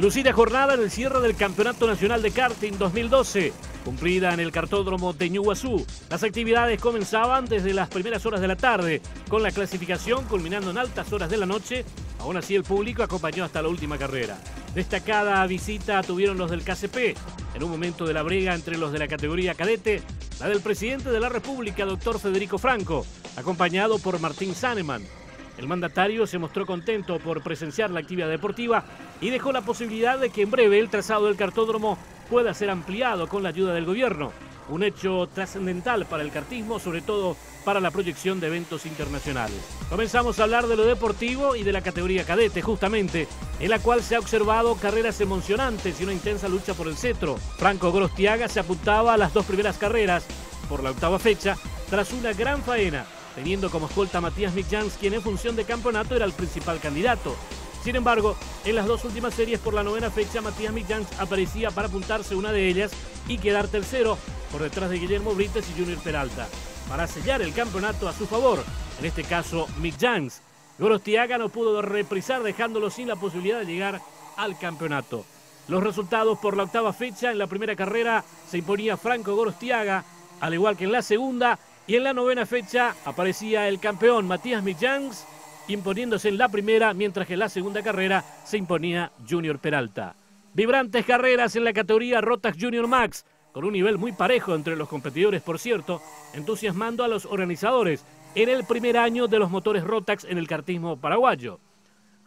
Lucida jornada en el cierre del Campeonato Nacional de Karting 2012, cumplida en el cartódromo de Ñuguazú. Las actividades comenzaban desde las primeras horas de la tarde, con la clasificación culminando en altas horas de la noche. Aún así, el público acompañó hasta la última carrera. Destacada visita tuvieron los del KCP. En un momento de la brega entre los de la categoría cadete, la del presidente de la República, doctor Federico Franco, acompañado por Martín Saneman. El mandatario se mostró contento por presenciar la actividad deportiva y dejó la posibilidad de que en breve el trazado del cartódromo pueda ser ampliado con la ayuda del gobierno. Un hecho trascendental para el cartismo, sobre todo para la proyección de eventos internacionales. Comenzamos a hablar de lo deportivo y de la categoría cadete, justamente, en la cual se ha observado carreras emocionantes y una intensa lucha por el cetro. Franco Grostiaga se apuntaba a las dos primeras carreras por la octava fecha, tras una gran faena teniendo como escolta a Matías Jans, quien en función de campeonato era el principal candidato. Sin embargo, en las dos últimas series por la novena fecha, Matías Jans aparecía para apuntarse una de ellas y quedar tercero por detrás de Guillermo Brites y Junior Peralta, para sellar el campeonato a su favor, en este caso Mick Jans. Gorostiaga no pudo reprisar dejándolo sin la posibilidad de llegar al campeonato. Los resultados por la octava fecha, en la primera carrera se imponía Franco Gorostiaga, al igual que en la segunda, y en la novena fecha aparecía el campeón Matías Millans imponiéndose en la primera, mientras que en la segunda carrera se imponía Junior Peralta. Vibrantes carreras en la categoría Rotax Junior Max, con un nivel muy parejo entre los competidores, por cierto, entusiasmando a los organizadores en el primer año de los motores Rotax en el kartismo paraguayo.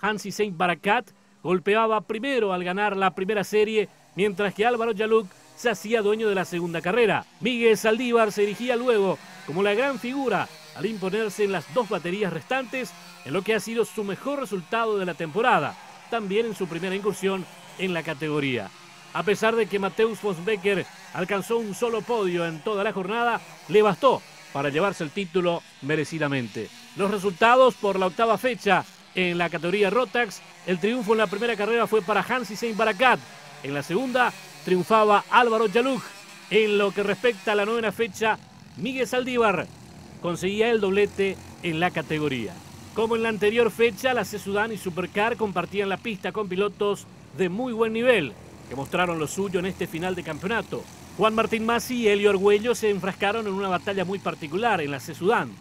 Hansi Saint Barakat golpeaba primero al ganar la primera serie, mientras que Álvaro Yaluk se hacía dueño de la segunda carrera. Miguel Saldívar se erigía luego como la gran figura al imponerse en las dos baterías restantes en lo que ha sido su mejor resultado de la temporada, también en su primera incursión en la categoría. A pesar de que Mateus Becker alcanzó un solo podio en toda la jornada, le bastó para llevarse el título merecidamente. Los resultados por la octava fecha en la categoría Rotax, el triunfo en la primera carrera fue para Hansi Saint Barakat, en la segunda triunfaba Álvaro Yaluk. En lo que respecta a la novena fecha, Miguel Saldívar conseguía el doblete en la categoría. Como en la anterior fecha, la C-Sudán y Supercar compartían la pista con pilotos de muy buen nivel, que mostraron lo suyo en este final de campeonato. Juan Martín Masi y Elio Argüello se enfrascaron en una batalla muy particular en la C-Sudán.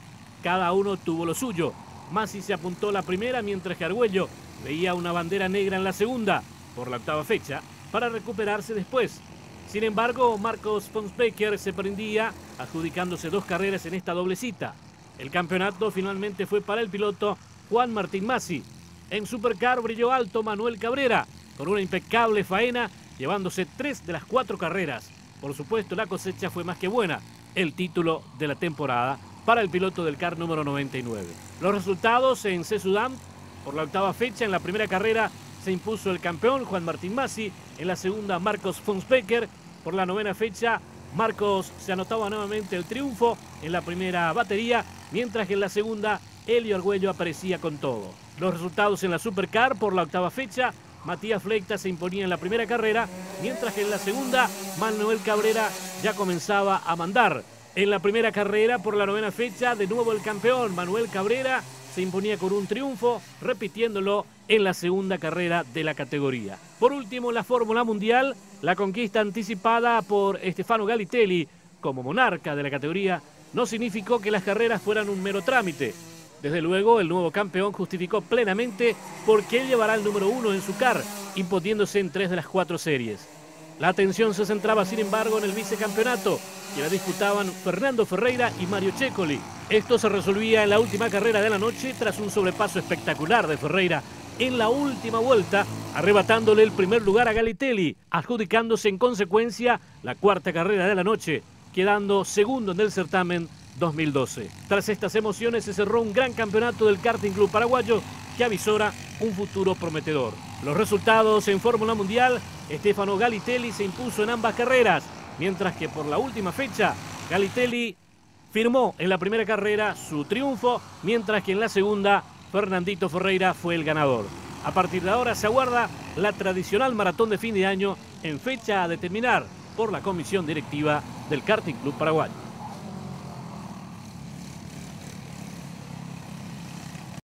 Cada uno tuvo lo suyo. Masi se apuntó la primera, mientras que Argüello veía una bandera negra en la segunda, por la octava fecha, para recuperarse después. Sin embargo, Marcos Fonsbecker se prendía adjudicándose dos carreras en esta doble cita. El campeonato finalmente fue para el piloto Juan Martín Masi. En Supercar brilló alto Manuel Cabrera, con una impecable faena, llevándose tres de las cuatro carreras. Por supuesto, la cosecha fue más que buena, el título de la temporada para el piloto del CAR número 99. Los resultados en C. Sudán, por la octava fecha, en la primera carrera se impuso el campeón Juan Martín Masi, en la segunda Marcos Fonsbecker por la novena fecha. Marcos se anotaba nuevamente el triunfo en la primera batería, mientras que en la segunda Elio Argüello aparecía con todo. Los resultados en la Supercar por la octava fecha, Matías Fleita se imponía en la primera carrera, mientras que en la segunda Manuel Cabrera ya comenzaba a mandar. En la primera carrera por la novena fecha, de nuevo el campeón Manuel Cabrera se imponía con un triunfo, repitiéndolo en la segunda carrera de la categoría. Por último, la Fórmula Mundial, la conquista anticipada por Stefano Galitelli como monarca de la categoría no significó que las carreras fueran un mero trámite. Desde luego, el nuevo campeón justificó plenamente por qué llevará el número uno en su car, imponiéndose en tres de las cuatro series. La atención se centraba, sin embargo, en el vicecampeonato, que la disputaban Fernando Ferreira y Mario Checoli. Esto se resolvía en la última carrera de la noche tras un sobrepaso espectacular de Ferreira en la última vuelta, arrebatándole el primer lugar a Galitelli, adjudicándose en consecuencia la cuarta carrera de la noche, quedando segundo en el certamen 2012. Tras estas emociones se cerró un gran campeonato del karting club paraguayo que avisora un futuro prometedor. Los resultados en Fórmula Mundial, Stefano Galitelli se impuso en ambas carreras, mientras que por la última fecha, Galitelli firmó en la primera carrera su triunfo, mientras que en la segunda, Fernandito Ferreira fue el ganador. A partir de ahora se aguarda la tradicional maratón de fin de año en fecha a determinar por la comisión directiva del Karting Club Paraguayo.